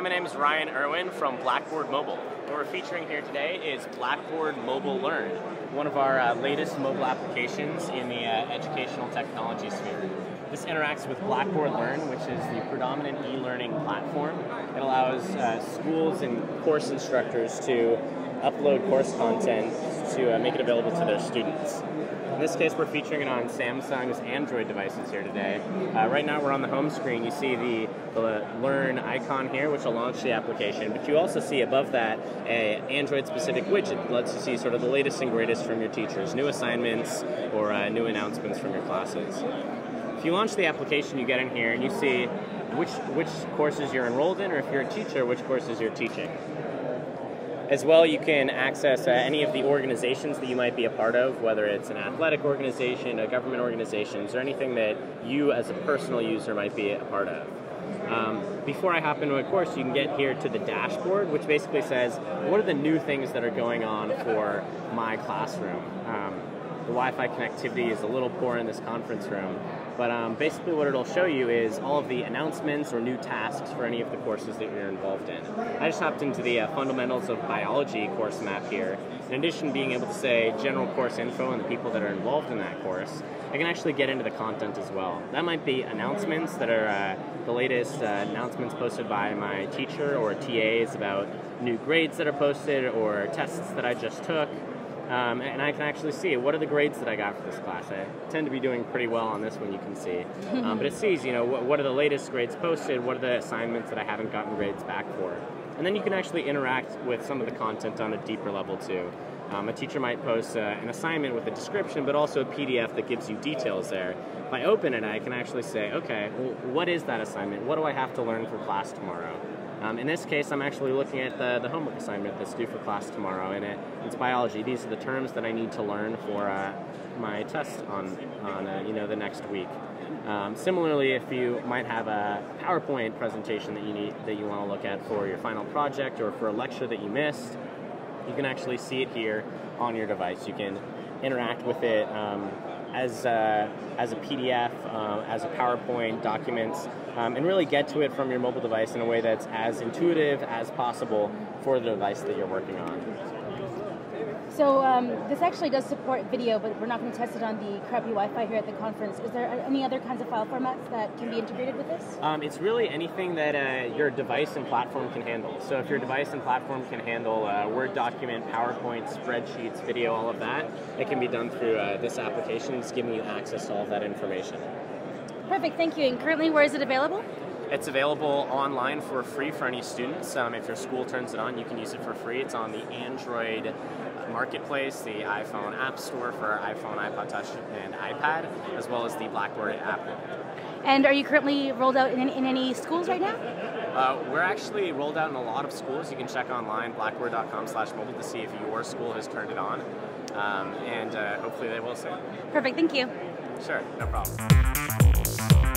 my name is Ryan Irwin from Blackboard Mobile. What we're featuring here today is Blackboard Mobile Learn, one of our uh, latest mobile applications in the uh, educational technology sphere. This interacts with Blackboard Learn, which is the predominant e-learning platform. It allows uh, schools and course instructors to upload course content to uh, make it available to their students. In this case, we're featuring it on Samsung's Android devices here today. Uh, right now, we're on the home screen. You see the, the, Learn icon here, which will launch the application, but you also see above that a Android-specific widget that lets you see sort of the latest and greatest from your teachers, new assignments or uh, new announcements from your classes. If you launch the application, you get in here and you see which, which courses you're enrolled in, or if you're a teacher, which courses you're teaching. As well, you can access uh, any of the organizations that you might be a part of, whether it's an athletic organization, a government organization, or anything that you as a personal user might be a part of. Um, before I hop into a course, you can get here to the dashboard, which basically says what are the new things that are going on for my classroom. Um, the Wi-Fi connectivity is a little poor in this conference room, but um, basically what it'll show you is all of the announcements or new tasks for any of the courses that you're involved in. I just hopped into the uh, Fundamentals of Biology course map here. In addition to being able to say general course info and the people that are involved in that course, I can actually get into the content as well. That might be announcements that are uh, the latest uh, announcements posted by my teacher or TAs about new grades that are posted or tests that I just took. Um, and I can actually see what are the grades that I got for this class. I tend to be doing pretty well on this one, you can see. Um, but it sees, you know, what, what, are the latest grades posted, what are the assignments that I haven't gotten grades back for. And then you can actually interact with some of the content on a deeper level too. Um, a teacher might post uh, an assignment with a description, but also a PDF that gives you details there. If I open it, I can actually say, okay, well, what is that assignment? What do I have to learn for class tomorrow? Um, in this case, I'm actually looking at the, the homework assignment that's due for class tomorrow, and it, it's biology. These are the terms that I need to learn for uh, my test on, on uh, you know, the next week. Um, similarly, if you might have a PowerPoint presentation that you need that you want to look at for your final project or for a lecture that you missed, you can actually see it here on your device. You can interact with it um, as a, as a PDF, uh, as a PowerPoint, documents, um, and really get to it from your mobile device in a way that's as intuitive as possible for the device that you're working on. So um, this actually does support video, but we're not going to test it on the crappy Wi-Fi here at the conference. Is there any other kinds of file formats that can be integrated with this? Um, it's really anything that uh, your device and platform can handle. So if your device and platform can handle a uh, Word document, PowerPoint, spreadsheets, video, all of that, it can be done through uh, this application. It's giving you access to all of that information. Perfect, thank you. And currently, where is it available? It's available online for free for any students. Um, if your school turns it on, you can use it for free. It's on the Android Marketplace, the iPhone App Store for iPhone, iPod Touch, and iPad, as well as the Blackboard app. And are you currently rolled out in, in any schools right now? Uh, we're actually rolled out in a lot of schools. You can check online, blackboard.com slash mobile to see if your school has turned it on. Um, and uh, hopefully they will soon. Perfect, thank you. Sure, no problem.